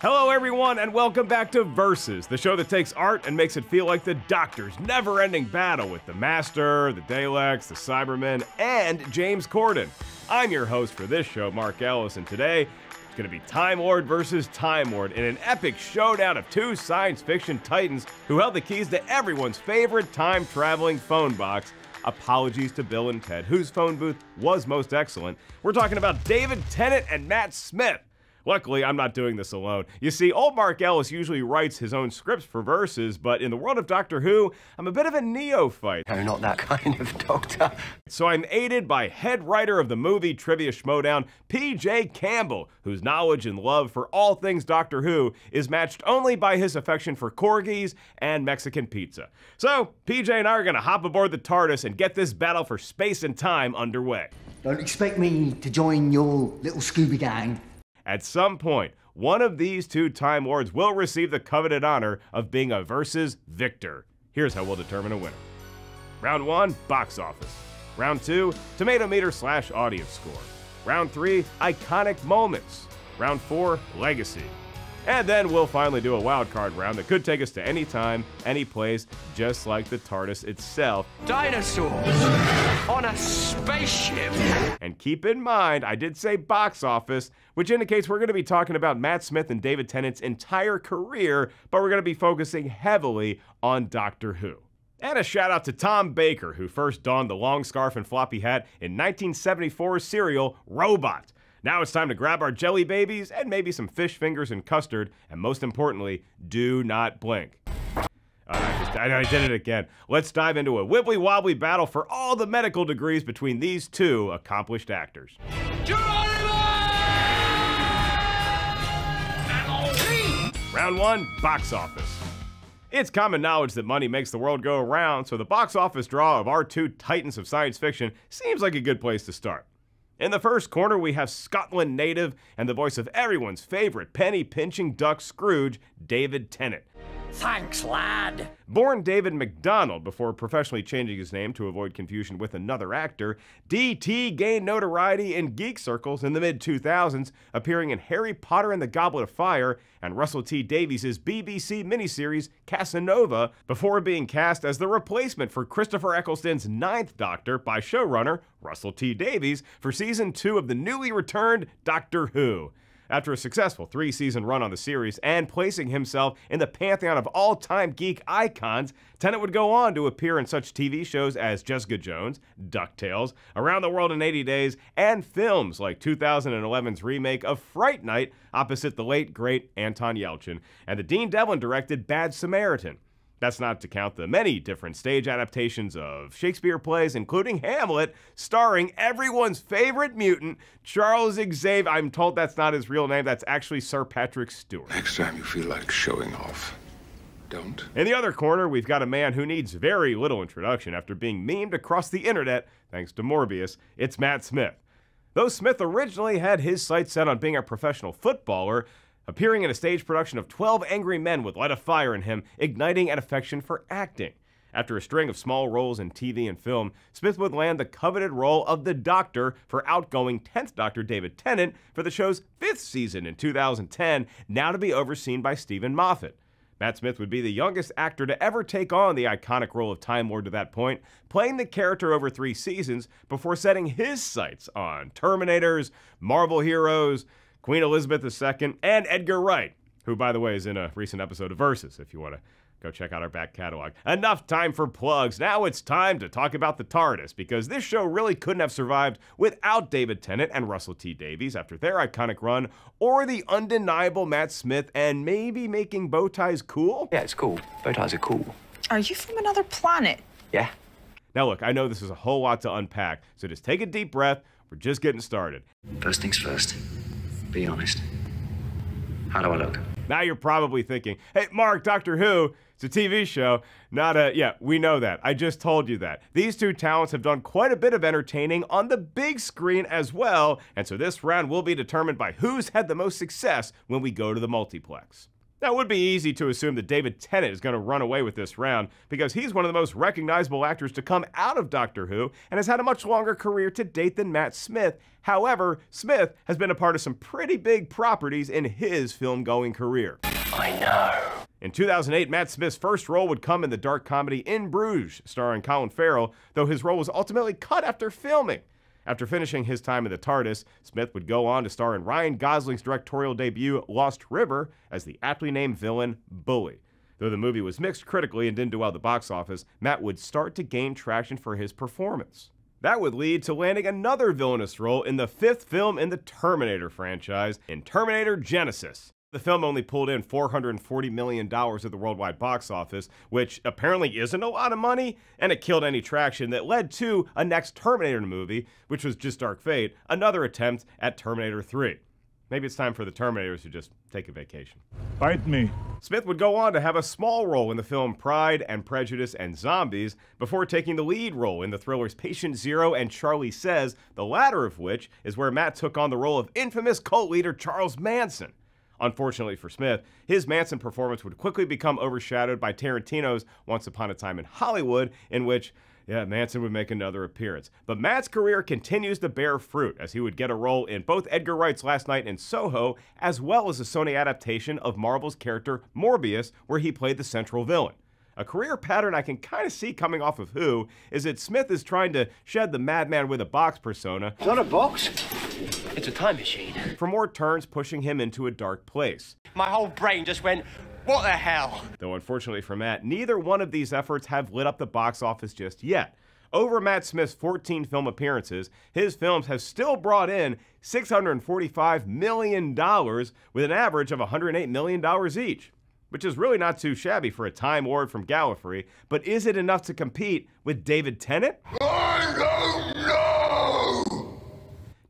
Hello, everyone, and welcome back to Versus, the show that takes art and makes it feel like the Doctor's never ending battle with the Master, the Daleks, the Cybermen, and James Corden. I'm your host for this show, Mark Ellis, and today it's going to be Time Lord versus Time Lord in an epic showdown of two science fiction titans who held the keys to everyone's favorite time traveling phone box. Apologies to Bill and Ted, whose phone booth was most excellent. We're talking about David Tennant and Matt Smith. Luckily, I'm not doing this alone. You see, old Mark Ellis usually writes his own scripts for Versus, but in the world of Doctor Who, I'm a bit of a neophyte. No, not that kind of doctor. So I'm aided by head writer of the movie Trivia Schmoedown, PJ Campbell, whose knowledge and love for all things Doctor Who is matched only by his affection for corgis and Mexican pizza. So, PJ and I are gonna hop aboard the TARDIS and get this battle for space and time underway. Don't expect me to join your little Scooby gang. At some point, one of these two Time Lords will receive the coveted honor of being a versus victor. Here's how we'll determine a winner. Round 1, box office. Round 2, tomato meter slash audience score. Round 3, iconic moments. Round 4, legacy. And then we'll finally do a wild card round that could take us to any time, any place, just like the TARDIS itself. Dinosaurs on a spaceship. And keep in mind, I did say box office, which indicates we're going to be talking about Matt Smith and David Tennant's entire career, but we're going to be focusing heavily on Doctor Who. And a shout out to Tom Baker, who first donned the long scarf and floppy hat in 1974's serial Robot. Now it's time to grab our jelly babies and maybe some fish fingers and custard, and most importantly, do not blink. I did it again. Let's dive into a wibbly wobbly battle for all the medical degrees between these two accomplished actors. Round one, box office. It's common knowledge that money makes the world go around, so the box office draw of our two titans of science fiction seems like a good place to start. In the first corner, we have Scotland native and the voice of everyone's favorite penny pinching duck Scrooge, David Tennant. Thanks, lad. Born David McDonald before professionally changing his name to avoid confusion with another actor, DT gained notoriety in geek circles in the mid 2000s, appearing in Harry Potter and the Goblet of Fire and Russell T Davies' BBC miniseries Casanova before being cast as the replacement for Christopher Eccleston's Ninth Doctor by showrunner Russell T Davies for season 2 of the newly returned Doctor Who. After a successful three season run on the series and placing himself in the pantheon of all time geek icons, Tennant would go on to appear in such TV shows as Jessica Jones, DuckTales, Around the World in 80 Days, and films like 2011's remake of Fright Night opposite the late, great Anton Yelchin, and the Dean Devlin directed Bad Samaritan. That's not to count the many different stage adaptations of Shakespeare plays, including Hamlet, starring everyone's favorite mutant, Charles Xavier. I'm told that's not his real name, that's actually Sir Patrick Stewart. Next time you feel like showing off, don't. In the other corner, we've got a man who needs very little introduction after being memed across the internet thanks to Morbius. It's Matt Smith. Though Smith originally had his sights set on being a professional footballer, appearing in a stage production of 12 Angry Men would light a fire in him, igniting an affection for acting. After a string of small roles in TV and film, Smith would land the coveted role of the Doctor for outgoing 10th Doctor David Tennant for the show's fifth season in 2010, now to be overseen by Steven Moffat. Matt Smith would be the youngest actor to ever take on the iconic role of Time Lord to that point, playing the character over three seasons before setting his sights on Terminators, Marvel heroes, Queen Elizabeth II, and Edgar Wright, who, by the way, is in a recent episode of Versus, if you want to go check out our back catalog. Enough time for plugs. Now it's time to talk about the TARDIS, because this show really couldn't have survived without David Tennant and Russell T Davies after their iconic run, or the undeniable Matt Smith and maybe making bow ties cool. Yeah, it's cool. Bow ties are cool. Are you from another planet? Yeah. Now, look, I know this is a whole lot to unpack, so just take a deep breath. We're just getting started. First things first. Be honest. How do I look? Now you're probably thinking, hey, Mark, Doctor Who, it's a TV show, not a. Yeah, we know that. I just told you that. These two talents have done quite a bit of entertaining on the big screen as well, and so this round will be determined by who's had the most success when we go to the multiplex. Now, it would be easy to assume that David Tennant is going to run away with this round because he's one of the most recognizable actors to come out of Doctor Who and has had a much longer career to date than Matt Smith. However, Smith has been a part of some pretty big properties in his film going career. I know. In 2008, Matt Smith's first role would come in the dark comedy In Bruges, starring Colin Farrell, though his role was ultimately cut after filming. After finishing his time in the TARDIS, Smith would go on to star in Ryan Gosling's directorial debut, Lost River, as the aptly named villain, Bully. Though the movie was mixed critically and didn't do well at the box office, Matt would start to gain traction for his performance. That would lead to landing another villainous role in the fifth film in the Terminator franchise, in Terminator Genisys. The film only pulled in $440 million at the worldwide box office, which apparently isn't a lot of money, and it killed any traction that led to a next Terminator movie, which was just Dark Fate, another attempt at Terminator 3. Maybe it's time for the Terminators to just take a vacation. Fight me. Smith would go on to have a small role in the film Pride and Prejudice and Zombies before taking the lead role in the thrillers Patient Zero and Charlie Says, the latter of which is where Matt took on the role of infamous cult leader Charles Manson. Unfortunately for Smith, his Manson performance would quickly become overshadowed by Tarantino's Once Upon a Time in Hollywood, in which, yeah, Manson would make another appearance. But Matt's career continues to bear fruit, as he would get a role in both Edgar Wright's Last Night in Soho, as well as a Sony adaptation of Marvel's character Morbius, where he played the central villain. A career pattern I can kind of see coming off of Who is that Smith is trying to shed the madman with a box persona. It's not a box. It's a time machine. For more turns pushing him into a dark place. My whole brain just went, what the hell? Though unfortunately for Matt, neither one of these efforts have lit up the box office just yet. Over Matt Smith's 14 film appearances, his films have still brought in $645 million with an average of $108 million each which is really not too shabby for a Time Lord from Gallifrey, but is it enough to compete with David Tennant? I don't know!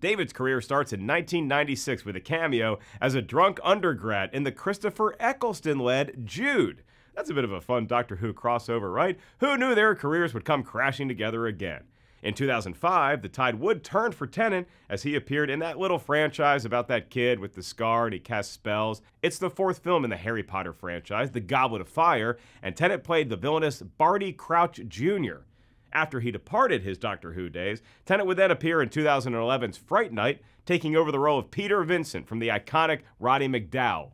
David's career starts in 1996 with a cameo as a drunk undergrad in the Christopher Eccleston led Jude. That's a bit of a fun Doctor Who crossover, right? Who knew their careers would come crashing together again? In 2005, the tide would turn for Tennant as he appeared in that little franchise about that kid with the scar and he casts spells. It's the fourth film in the Harry Potter franchise, The Goblet of Fire, and Tennant played the villainous Barty Crouch Jr. After he departed his Doctor Who days, Tennant would then appear in 2011's Fright Night, taking over the role of Peter Vincent from the iconic Roddy McDowall.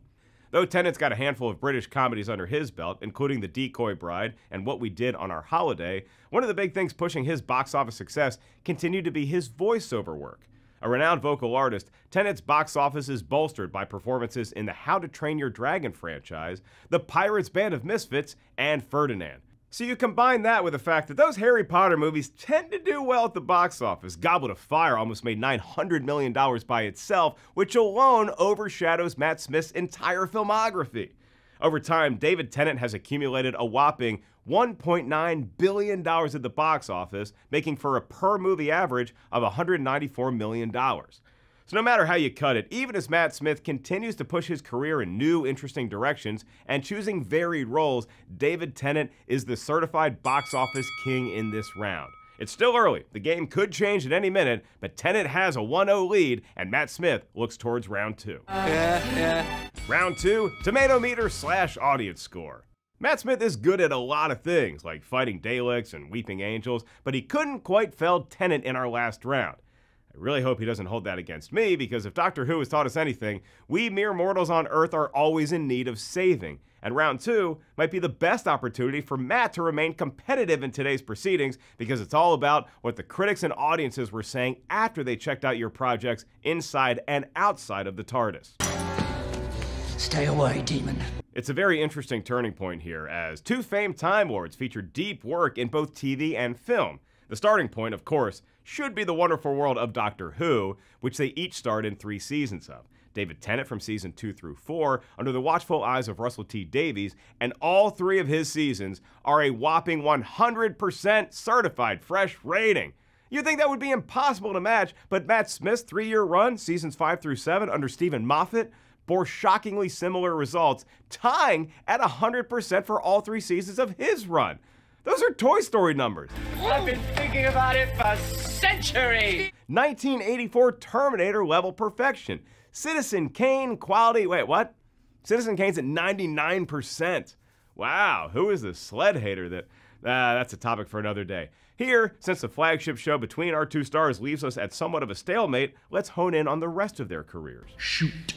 Though Tennant's got a handful of British comedies under his belt, including The Decoy Bride and What We Did on Our Holiday, one of the big things pushing his box office success continued to be his voiceover work. A renowned vocal artist, Tennant's box office is bolstered by performances in the How to Train Your Dragon franchise, The Pirates Band of Misfits, and Ferdinand. So you combine that with the fact that those Harry Potter movies tend to do well at the box office. Goblet of Fire almost made $900 million by itself, which alone overshadows Matt Smith's entire filmography. Over time, David Tennant has accumulated a whopping $1.9 billion at the box office, making for a per movie average of $194 million. So, no matter how you cut it, even as Matt Smith continues to push his career in new, interesting directions and choosing varied roles, David Tennant is the certified box office king in this round. It's still early. The game could change at any minute, but Tennant has a 1 0 lead, and Matt Smith looks towards round two. Yeah, yeah. Round two tomato meter slash audience score. Matt Smith is good at a lot of things, like fighting Daleks and Weeping Angels, but he couldn't quite fell Tennant in our last round. I really hope he doesn't hold that against me because if Doctor Who has taught us anything, we mere mortals on Earth are always in need of saving. And round two might be the best opportunity for Matt to remain competitive in today's proceedings because it's all about what the critics and audiences were saying after they checked out your projects inside and outside of the TARDIS. Stay away, demon. It's a very interesting turning point here, as two famed Time Lords feature deep work in both TV and film. The starting point, of course, should be the wonderful world of Doctor Who, which they each starred in three seasons of. David Tennant from season 2 through 4, under the watchful eyes of Russell T Davies, and all three of his seasons are a whopping 100% certified fresh rating. You'd think that would be impossible to match, but Matt Smith's three year run, seasons 5 through 7, under Steven Moffat, bore shockingly similar results, tying at 100% for all three seasons of his run. Those are Toy Story numbers. I've been thinking about it for centuries. 1984 Terminator level perfection. Citizen Kane quality. Wait, what? Citizen Kane's at 99%. Wow, who is the sled hater that. Uh, that's a topic for another day. Here, since the flagship show between our two stars leaves us at somewhat of a stalemate, let's hone in on the rest of their careers. Shoot.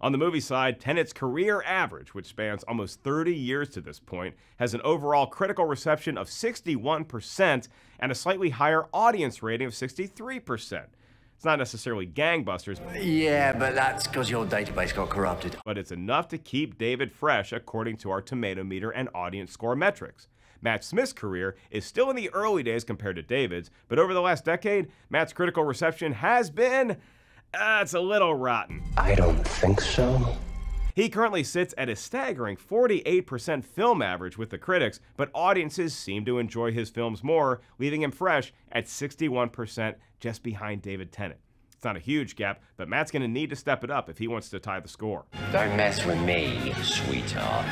On the movie side, Tennant's career average, which spans almost 30 years to this point, has an overall critical reception of 61% and a slightly higher audience rating of 63%. It's not necessarily gangbusters, Yeah, but that's because your database got corrupted. but it's enough to keep David fresh according to our tomato meter and audience score metrics. Matt Smith's career is still in the early days compared to David's, but over the last decade, Matt's critical reception has been. Uh, it's a little rotten. I don't think so. He currently sits at a staggering 48% film average with the critics, but audiences seem to enjoy his films more, leaving him fresh at 61%, just behind David Tennant. It's not a huge gap, but Matt's going to need to step it up if he wants to tie the score. Don't mess with me, sweetheart.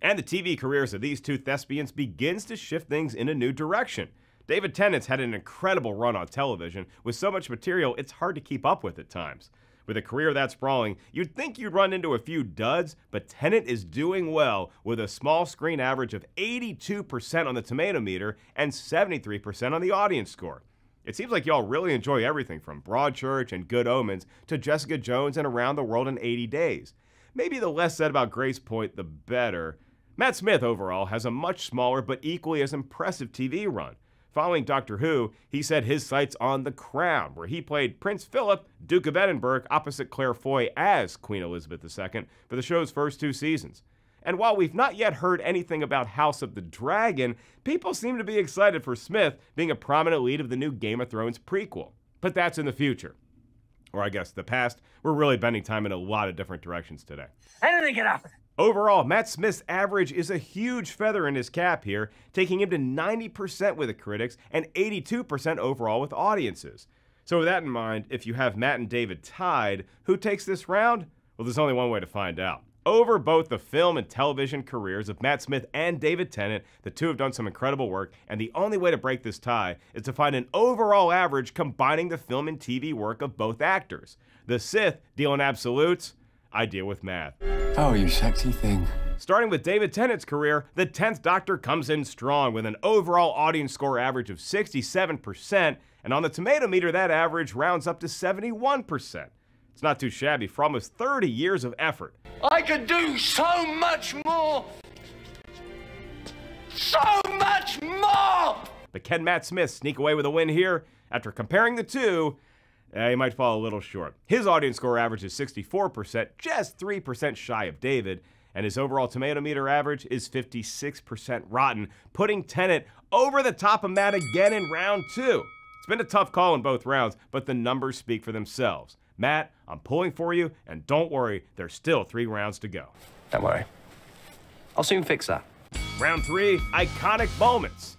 And the TV careers of these two thespians begins to shift things in a new direction. David Tennant's had an incredible run on television, with so much material it's hard to keep up with at times. With a career that sprawling, you'd think you'd run into a few duds, but Tennant is doing well with a small screen average of 82% on the tomato meter and 73% on the audience score. It seems like y'all really enjoy everything from Broadchurch and Good Omens to Jessica Jones and Around the World in 80 Days. Maybe the less said about Gracepoint, the better. Matt Smith overall has a much smaller but equally as impressive TV run. Following Doctor Who, he set his sights on The Crown, where he played Prince Philip, Duke of Edinburgh, opposite Claire Foy as Queen Elizabeth II for the show's first two seasons. And while we've not yet heard anything about House of the Dragon, people seem to be excited for Smith being a prominent lead of the new Game of Thrones prequel. But that's in the future. Or I guess the past. We're really bending time in a lot of different directions today. Anything can happen. Overall, Matt Smith's average is a huge feather in his cap here, taking him to 90% with the critics and 82% overall with audiences. So, with that in mind, if you have Matt and David tied, who takes this round? Well, there's only one way to find out. Over both the film and television careers of Matt Smith and David Tennant, the two have done some incredible work, and the only way to break this tie is to find an overall average combining the film and TV work of both actors. The Sith deal in absolutes, I deal with math. Oh, you sexy thing. Starting with David Tennant's career, the 10th Doctor comes in strong with an overall audience score average of 67%, and on the tomato meter, that average rounds up to 71%. It's not too shabby for almost 30 years of effort. I could do so much more. So much more. But can Matt Smith sneak away with a win here? After comparing the two, eh, he might fall a little short. His audience score average is 64%, just 3% shy of David, and his overall tomato meter average is 56% rotten, putting Tennant over the top of Matt again in round two. It's been a tough call in both rounds, but the numbers speak for themselves. Matt, I'm pulling for you, and don't worry, there's still three rounds to go. Don't worry. I'll soon fix that. Round three, iconic moments.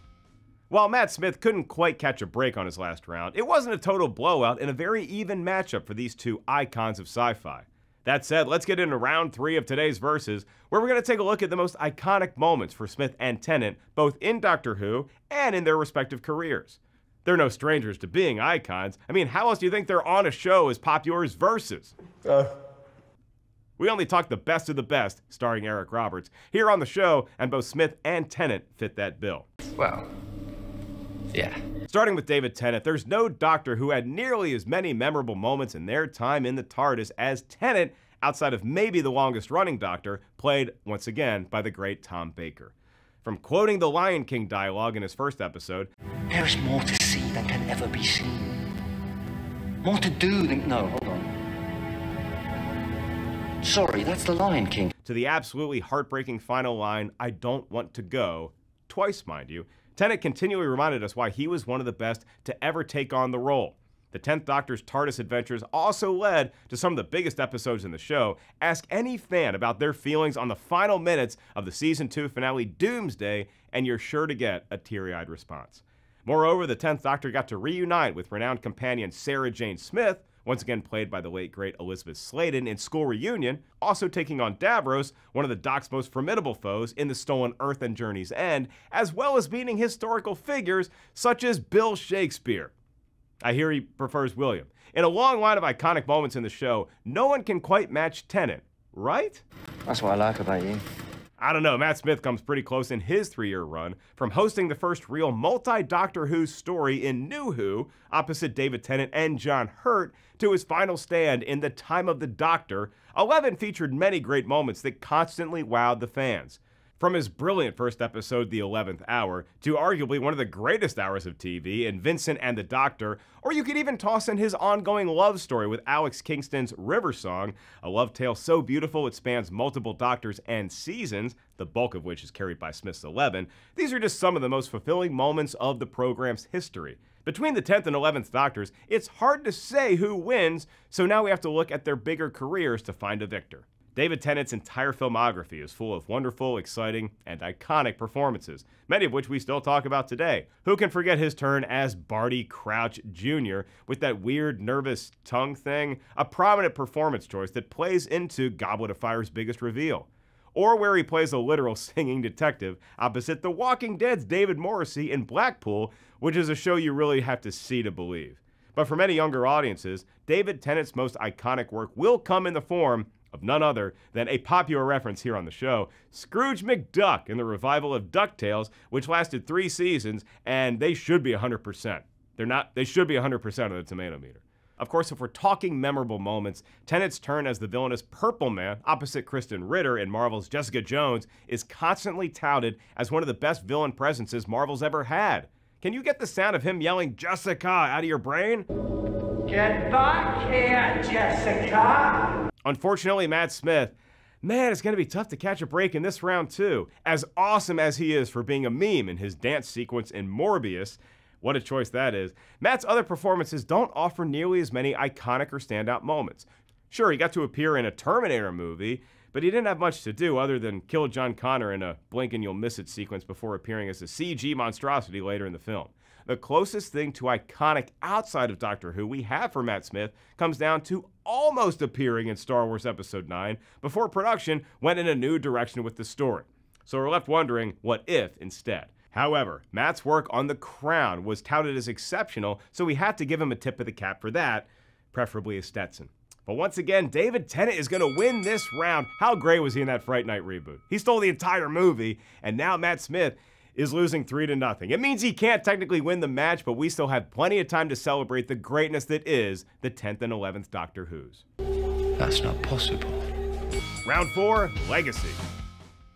While Matt Smith couldn't quite catch a break on his last round, it wasn't a total blowout and a very even matchup for these two icons of sci fi. That said, let's get into round three of today's Versus, where we're going to take a look at the most iconic moments for Smith and Tennant, both in Doctor Who and in their respective careers. They're no strangers to being icons. I mean, how else do you think they're on a show as popular as Versus? Uh. We only talk the best of the best, starring Eric Roberts, here on the show, and both Smith and Tennant fit that bill. Well, yeah. Starting with David Tennant, there's no doctor who had nearly as many memorable moments in their time in the TARDIS as Tennant, outside of maybe the longest running doctor, played once again by the great Tom Baker. From quoting the Lion King dialogue in his first episode, There is more to see than can ever be seen. More to do than. No, hold on. Sorry, that's the Lion King. to the absolutely heartbreaking final line, I don't want to go, twice, mind you, Tennant continually reminded us why he was one of the best to ever take on the role. The 10th Doctor's TARDIS adventures also led to some of the biggest episodes in the show. Ask any fan about their feelings on the final minutes of the season 2 finale Doomsday, and you're sure to get a teary eyed response. Moreover, the 10th Doctor got to reunite with renowned companion Sarah Jane Smith, once again played by the late great Elizabeth Sladen in School Reunion, also taking on Davros, one of the Doc's most formidable foes in the Stolen Earth and Journey's End, as well as meeting historical figures such as Bill Shakespeare. I hear he prefers William. In a long line of iconic moments in the show, no one can quite match Tennant, right? That's what I like about you. I don't know, Matt Smith comes pretty close in his three year run, from hosting the first real multi Doctor Who story in New Who, opposite David Tennant and John Hurt, to his final stand in The Time of the Doctor. 11 featured many great moments that constantly wowed the fans. From his brilliant first episode, The 11th Hour, to arguably one of the greatest hours of TV in Vincent and the Doctor, or you could even toss in his ongoing love story with Alex Kingston's River Song, a love tale so beautiful it spans multiple Doctors and seasons, the bulk of which is carried by Smith's 11. These are just some of the most fulfilling moments of the program's history. Between the 10th and 11th Doctors, it's hard to say who wins, so now we have to look at their bigger careers to find a victor. David Tennant's entire filmography is full of wonderful, exciting, and iconic performances, many of which we still talk about today. Who can forget his turn as Barty Crouch Jr. with that weird, nervous tongue thing? A prominent performance choice that plays into Goblet of Fire's biggest reveal. Or where he plays a literal singing detective opposite The Walking Dead's David Morrissey in Blackpool, which is a show you really have to see to believe. But for many younger audiences, David Tennant's most iconic work will come in the form of none other than a popular reference here on the show, Scrooge McDuck in the revival of DuckTales, which lasted three seasons, and they should be 100%. They're not, they should be 100% of the tomato meter. Of course, if we're talking memorable moments, Tennant's turn as the villainous Purple Man, opposite Krysten Ritter in Marvel's Jessica Jones, is constantly touted as one of the best villain presences Marvel's ever had. Can you get the sound of him yelling Jessica out of your brain? Get back here, Jessica! Unfortunately, Matt Smith, man, it's going to be tough to catch a break in this round, too. As awesome as he is for being a meme in his dance sequence in Morbius, what a choice that is. Matt's other performances don't offer nearly as many iconic or standout moments. Sure, he got to appear in a Terminator movie, but he didn't have much to do other than kill John Connor in a blink and you'll miss it sequence before appearing as a CG monstrosity later in the film. The closest thing to iconic outside of Doctor Who we have for Matt Smith comes down to almost appearing in Star Wars Episode 9 before production went in a new direction with the story. So we're left wondering what if instead. However, Matt's work on The Crown was touted as exceptional, so we have to give him a tip of the cap for that, preferably a Stetson. But once again, David Tennant is going to win this round. How great was he in that Fright Night reboot? He stole the entire movie, and now Matt Smith is losing three to nothing. It means he can't technically win the match, but we still have plenty of time to celebrate the greatness that is the 10th and 11th Doctor Who's. That's not possible. Round four, Legacy.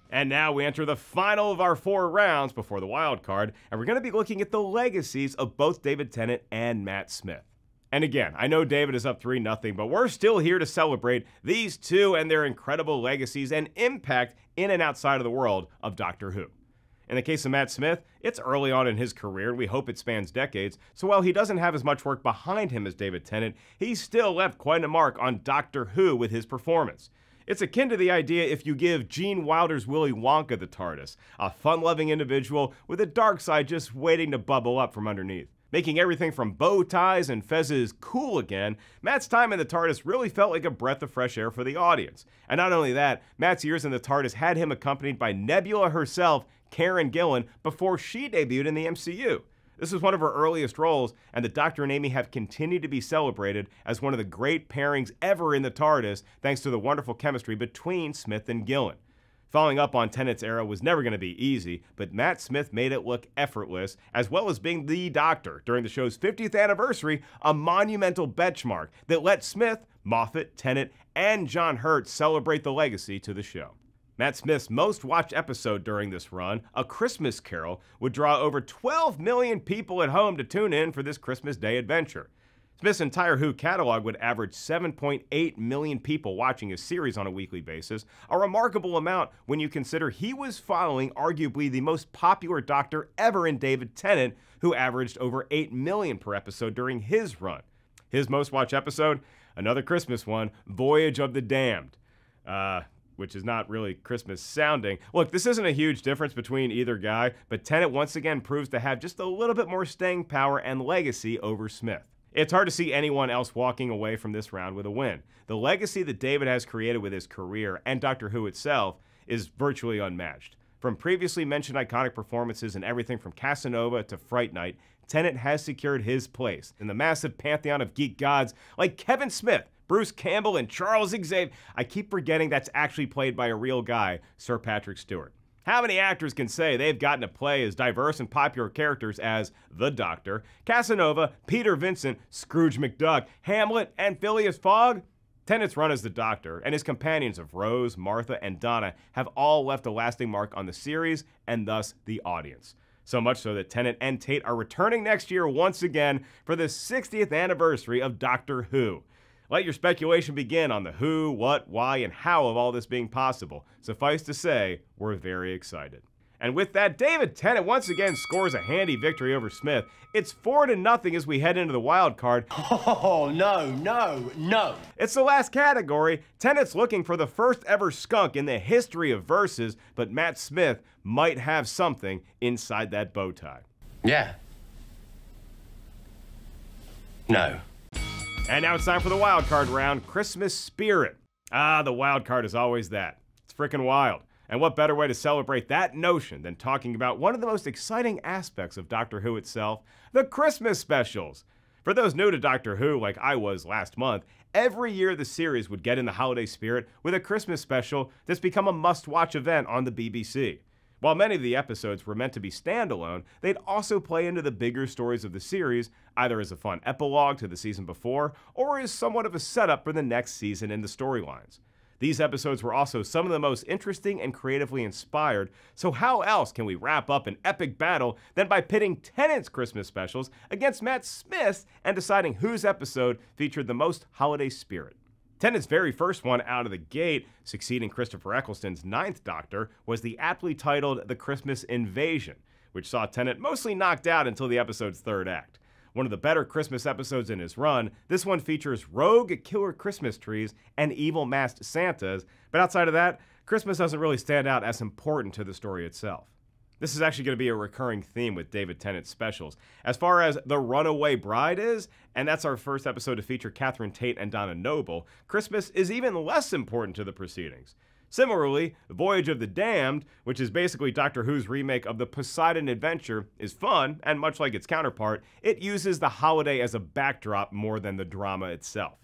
And now we enter the final of our four rounds before the wild card, and we're going to be looking at the legacies of both David Tennant and Matt Smith. And again, I know David is up 3 0, but we're still here to celebrate these two and their incredible legacies and impact in and outside of the world of Doctor Who. In the case of Matt Smith, it's early on in his career, and we hope it spans decades, so while he doesn't have as much work behind him as David Tennant, he's still left quite a mark on Doctor Who with his performance. It's akin to the idea if you give Gene Wilder's Willy Wonka the TARDIS, a fun loving individual with a dark side just waiting to bubble up from underneath. Making everything from bow ties and fezzes cool again, Matt's time in the TARDIS really felt like a breath of fresh air for the audience. And not only that, Matt's years in the TARDIS had him accompanied by Nebula herself, Karen Gillan, before she debuted in the MCU. This was one of her earliest roles, and the Doctor and Amy have continued to be celebrated as one of the great pairings ever in the TARDIS, thanks to the wonderful chemistry between Smith and Gillan. Following up on Tennant's era was never going to be easy, but Matt Smith made it look effortless, as well as being the Doctor during the show's 50th anniversary, a monumental benchmark that let Smith, Moffat, Tennant, and John Hurt celebrate the legacy to the show. Matt Smith's most watched episode during this run, A Christmas Carol, would draw over 12 million people at home to tune in for this Christmas Day adventure. Smith's entire Who catalog would average 7.8 million people watching his series on a weekly basis, a remarkable amount when you consider he was following arguably the most popular Doctor ever in David Tennant, who averaged over 8 million per episode during his run. His most watched episode, another Christmas one, Voyage of the Damned. Uh, which is not really Christmas sounding. Look, this isn't a huge difference between either guy, but Tennant once again proves to have just a little bit more staying power and legacy over Smith. It's hard to see anyone else walking away from this round with a win. The legacy that David has created with his career and Doctor Who itself is virtually unmatched. From previously mentioned iconic performances in everything from Casanova to Fright Night, Tennant has secured his place in the massive pantheon of geek gods like Kevin Smith, Bruce Campbell, and Charles Xavier. I keep forgetting that's actually played by a real guy, Sir Patrick Stewart. How many actors can say they've gotten to play as diverse and popular characters as The Doctor, Casanova, Peter Vincent, Scrooge McDuck, Hamlet, and Phileas Fogg? Tennant's run as the Doctor and his companions of Rose, Martha, and Donna have all left a lasting mark on the series and thus the audience. So much so that Tennant and Tate are returning next year once again for the 60th anniversary of Doctor Who. Let your speculation begin on the who, what, why, and how of all this being possible. Suffice to say, we're very excited. And with that, David Tennant once again scores a handy victory over Smith. It's four to nothing as we head into the wild card. Oh, no, no, no. It's the last category. Tennant's looking for the first ever skunk in the history of Versus, but Matt Smith might have something inside that bow tie. Yeah. No. And now it's time for the wild card round Christmas Spirit. Ah, the wild card is always that. It's freaking wild. And what better way to celebrate that notion than talking about one of the most exciting aspects of Doctor Who itself the Christmas specials? For those new to Doctor Who, like I was last month, every year the series would get in the holiday spirit with a Christmas special that's become a must watch event on the BBC. While many of the episodes were meant to be standalone, they'd also play into the bigger stories of the series, either as a fun epilogue to the season before, or as somewhat of a setup for the next season in the storylines. These episodes were also some of the most interesting and creatively inspired, so how else can we wrap up an epic battle than by pitting Tennant's Christmas specials against Matt Smith's and deciding whose episode featured the most holiday spirit? Tennant's very first one out of the gate, succeeding Christopher Eccleston's Ninth Doctor, was the aptly titled The Christmas Invasion, which saw Tennant mostly knocked out until the episode's third act. One of the better Christmas episodes in his run, this one features rogue killer Christmas trees and evil masked Santas, but outside of that, Christmas doesn't really stand out as important to the story itself. This is actually going to be a recurring theme with David Tennant's specials. As far as The Runaway Bride is, and that's our first episode to feature Catherine Tate and Donna Noble, Christmas is even less important to the proceedings. Similarly, Voyage of the Damned, which is basically Doctor Who's remake of the Poseidon Adventure, is fun, and much like its counterpart, it uses the holiday as a backdrop more than the drama itself.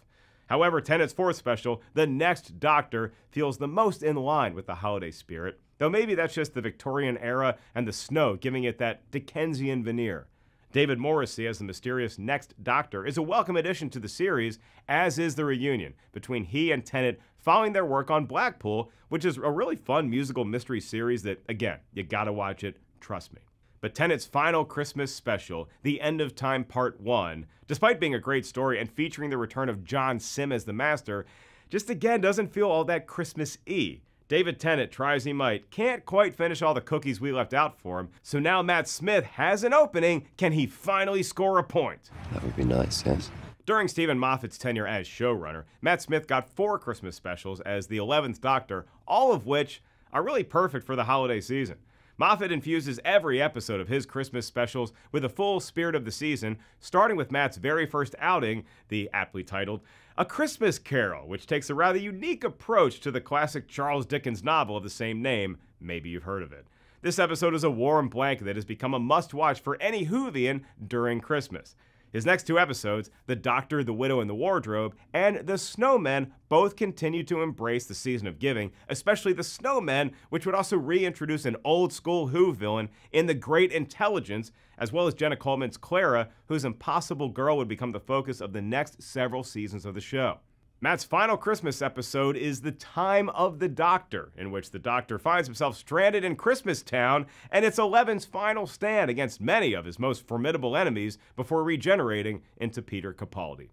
However, Tennant's fourth special, The Next Doctor, feels the most in line with the holiday spirit, though maybe that's just the Victorian era and the snow giving it that Dickensian veneer. David Morrissey as the mysterious Next Doctor is a welcome addition to the series, as is the reunion between he and Tennant following their work on Blackpool, which is a really fun musical mystery series that, again, you gotta watch it, trust me. But Tennant's final Christmas special, The End of Time Part 1, despite being a great story and featuring the return of John Simm as the Master, just again doesn't feel all that Christmas y. David Tennant, try as he might, can't quite finish all the cookies we left out for him, so now Matt Smith has an opening. Can he finally score a point? That would be nice, yes. During Steven Moffat's tenure as showrunner, Matt Smith got four Christmas specials as the 11th Doctor, all of which are really perfect for the holiday season. Moffat infuses every episode of his Christmas specials with the full spirit of the season, starting with Matt's very first outing, the aptly titled A Christmas Carol, which takes a rather unique approach to the classic Charles Dickens novel of the same name. Maybe you've heard of it. This episode is a warm blanket that has become a must watch for any Whovian during Christmas. His next two episodes, The Doctor, the Widow, and the Wardrobe, and The Snowmen, both continue to embrace the season of giving, especially The Snowmen, which would also reintroduce an old school Who villain in The Great Intelligence, as well as Jenna Coleman's Clara, whose impossible girl would become the focus of the next several seasons of the show. Matt's final Christmas episode is The Time of the Doctor, in which the Doctor finds himself stranded in Christmas Town and it's Eleven's final stand against many of his most formidable enemies before regenerating into Peter Capaldi.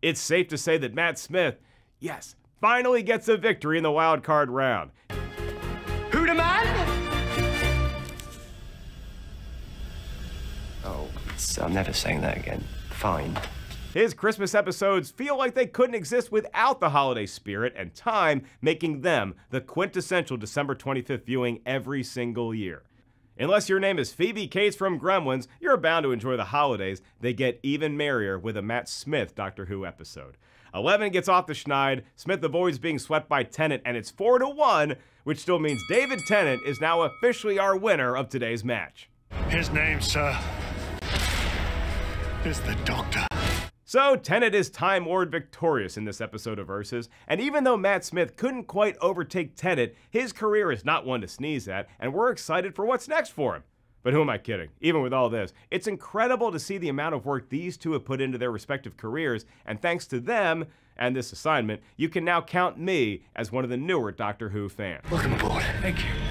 It's safe to say that Matt Smith, yes, finally gets a victory in the wild card round. Who the man? Oh, I'm never saying that again. Fine. His Christmas episodes feel like they couldn't exist without the holiday spirit and time, making them the quintessential December 25th viewing every single year. Unless your name is Phoebe Cates from Gremlins, you're bound to enjoy the holidays. They get even merrier with a Matt Smith Doctor Who episode. Eleven gets off the schneid, Smith avoids being swept by Tennant, and it's 4 to 1, which still means David Tennant is now officially our winner of today's match. His name, sir, is the Doctor. So, Tennant is Time Lord victorious in this episode of Versus, and even though Matt Smith couldn't quite overtake Tennant, his career is not one to sneeze at, and we're excited for what's next for him. But who am I kidding? Even with all this, it's incredible to see the amount of work these two have put into their respective careers, and thanks to them and this assignment, you can now count me as one of the newer Doctor Who fans. Welcome aboard. Thank you.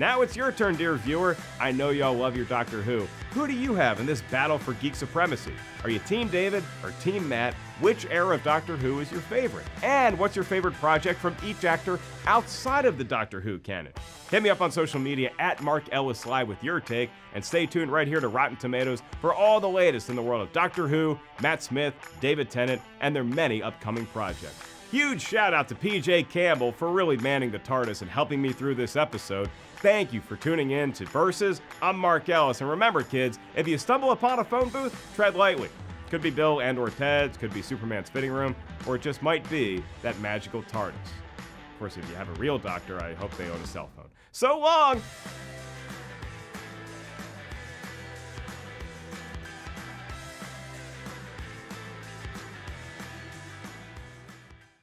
Now it's your turn, dear viewer. I know y'all love your Doctor Who. Who do you have in this battle for geek supremacy? Are you Team David or Team Matt? Which era of Doctor Who is your favorite? And what's your favorite project from each actor outside of the Doctor Who canon? Hit me up on social media at Mark Ellis Live with your take, and stay tuned right here to Rotten Tomatoes for all the latest in the world of Doctor Who, Matt Smith, David Tennant, and their many upcoming projects. Huge shout out to PJ Campbell for really manning the TARDIS and helping me through this episode. Thank you for tuning in to Versus. I'm Mark Ellis, and remember, kids, if you stumble upon a phone booth, tread lightly. Could be Bill and or Ted's, could be Superman's fitting room, or it just might be that magical TARDIS. Of course, if you have a real doctor, I hope they own a cell phone. So long!